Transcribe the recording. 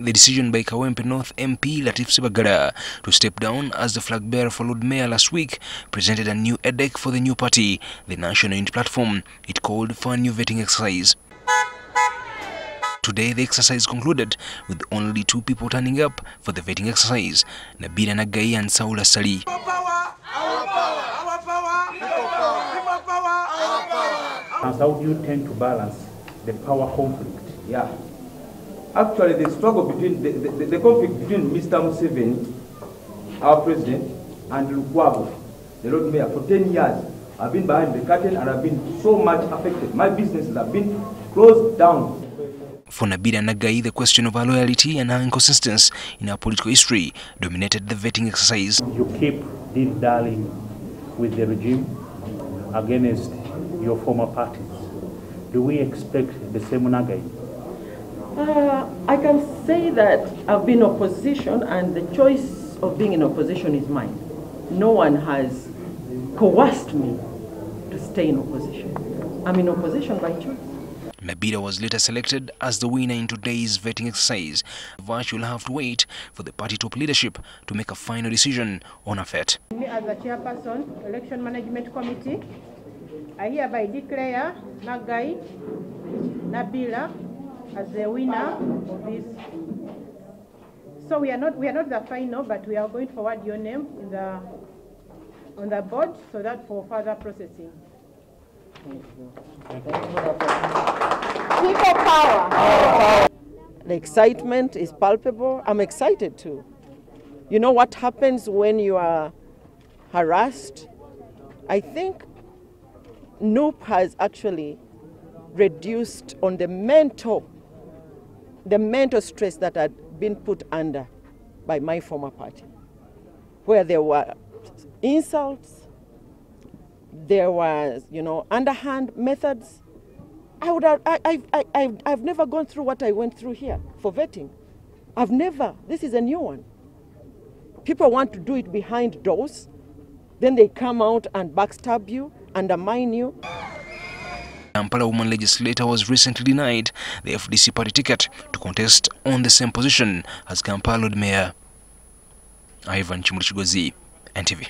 The decision by Kawempe North MP Latif Ssebaggala to step down as the flag bearer for Lord Mayor last week presented a new headache for the new party, the National Unity Platform. It called for a new vetting exercise. Today, the exercise concluded with only two people turning up for the vetting exercise, Nabilah Naggayi and Saula Sali. And how do you tend to balance the power conflict? Yeah. Actually, the struggle between, the, the, the conflict between Mr. Museveni, our president, and Lukwago, the Lord Mayor, for 10 years, I've been behind the curtain and I've been so much affected. My businesses have been closed down. For Nabilah Naggayi, the question of her loyalty and her inconsistency in her political history dominated the vetting exercise. You keep dilly-dallying with the regime against your former parties. Do we expect the same Naggayi? Uh, I can say that I've been opposition and the choice of being in opposition is mine. No one has coerced me to stay in opposition. I'm in opposition by choice. Nabilah was later selected as the winner in today's vetting exercise. Vash will have to wait for the party top leadership to make a final decision on her fate. Me as the chairperson, Election Management Committee, I hereby declare Naggayi Nabilah as the winner of this. So we are not we are not the final, but we are going to forward your name in the on the board so that for further processing. People power. The excitement is palpable. I'm excited too. You know what happens when you are harassed? I think NUP has actually reduced on the mental, the mental stress that had been put under by my former party, where there were insults, there was, you know, underhand methods. I would have, I, I, I, I've, I've never gone through what I went through here for vetting. I've never. This is a new one. People want to do it behind doors. Then they come out and backstab you, undermine you. Kampala woman legislator was recently denied the FDC party ticket to contest on the same position as Kampala Lord Mayor Ivan Chimulichigozi, NTV.